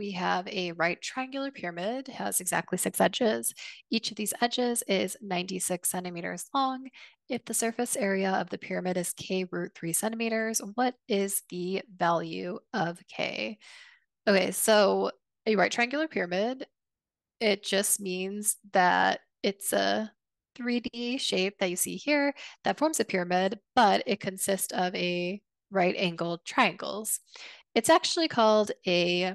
we have a right triangular pyramid, has exactly six edges. Each of these edges is 96 centimeters long. If the surface area of the pyramid is k root 3 centimeters, what is the value of k? Okay, so a right triangular pyramid, it just means that it's a 3D shape that you see here that forms a pyramid, but it consists of a right angled triangles. It's actually called a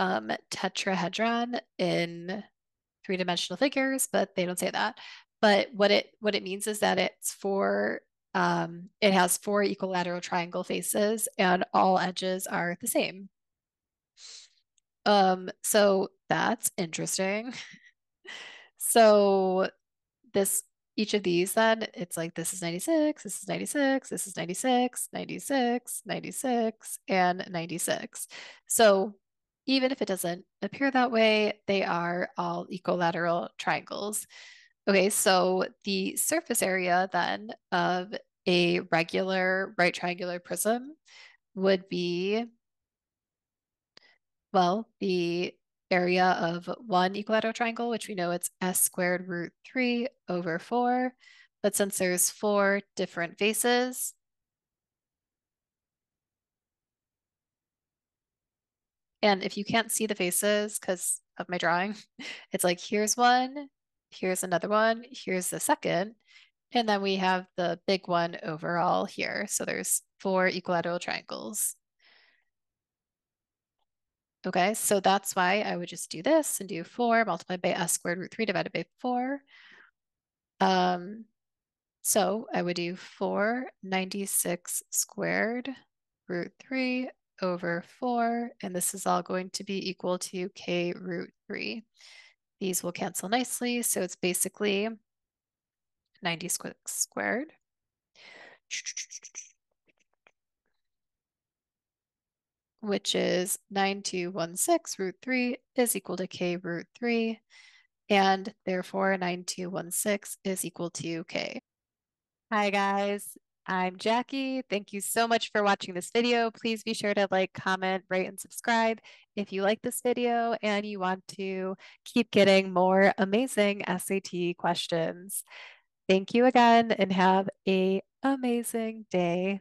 um, tetrahedron in three dimensional figures, but they don't say that. But what it what it means is that it's four um, it has four equilateral triangle faces and all edges are the same. Um, so that's interesting. so this each of these then it's like this is 96 this is 96 this is 96 96 96 and 96 so even if it doesn't appear that way they are all equilateral triangles okay so the surface area then of a regular right triangular prism would be well the area of one equilateral triangle, which we know it's s squared root 3 over 4. But since there's four different faces, and if you can't see the faces because of my drawing, it's like here's one, here's another one, here's the second, and then we have the big one overall here. So there's four equilateral triangles. Okay, so that's why I would just do this and do 4 multiplied by s squared root 3 divided by 4. Um, so I would do 496 squared root 3 over 4, and this is all going to be equal to k root 3. These will cancel nicely, so it's basically 96 squared which is 9216 root 3 is equal to k root 3, and therefore 9216 is equal to k. Hi guys, I'm Jackie. Thank you so much for watching this video. Please be sure to like, comment, rate, and subscribe if you like this video and you want to keep getting more amazing SAT questions. Thank you again and have a amazing day.